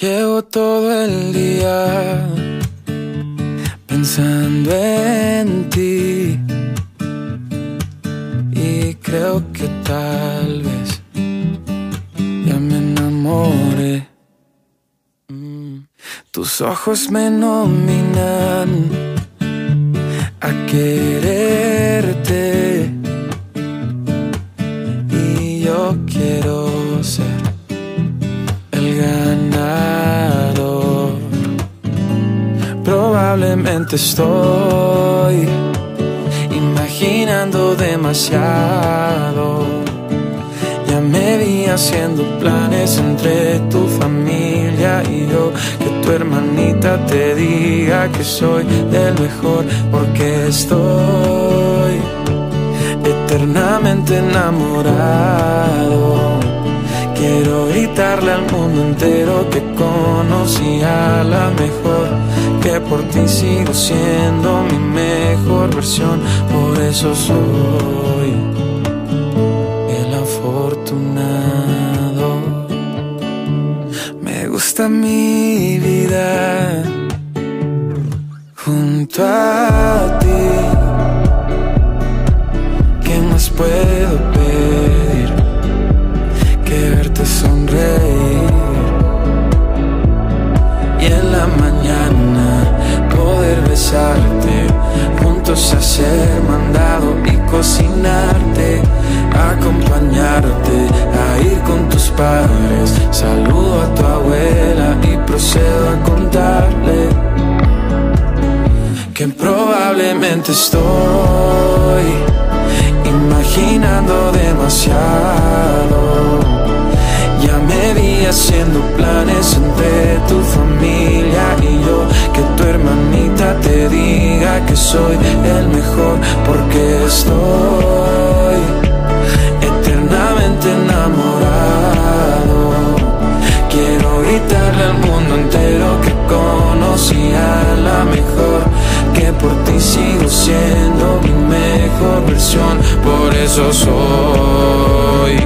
Llevo todo el día pensando en ti y creo que tal vez ya me enamoré. Mm. Tus ojos me nominan a quererte Probablemente estoy imaginando demasiado. Ya me vi haciendo planes entre tu familia y yo. Que tu hermanita te diga que soy el mejor porque estoy eternamente enamorado. Gritarle al mundo entero que conocí a la mejor, que por ti sigo siendo mi mejor versión, por eso soy el afortunado. Me gusta mi vida junto a ti. ¿Qué más puedo saludo a tu abuela y procedo a contarle que probablemente estoy imaginando demasiado. Ya me vi haciendo planes entre tu familia y yo. Que tu hermanita te diga que soy el mejor porque estoy eso soy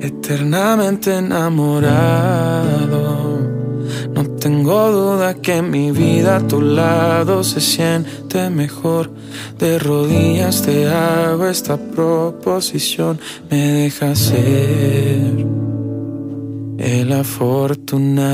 eternamente enamorado. No tengo duda que mi vida a tu lado se siente mejor. De rodillas te hago esta proposición. Me dejas ser el afortunado.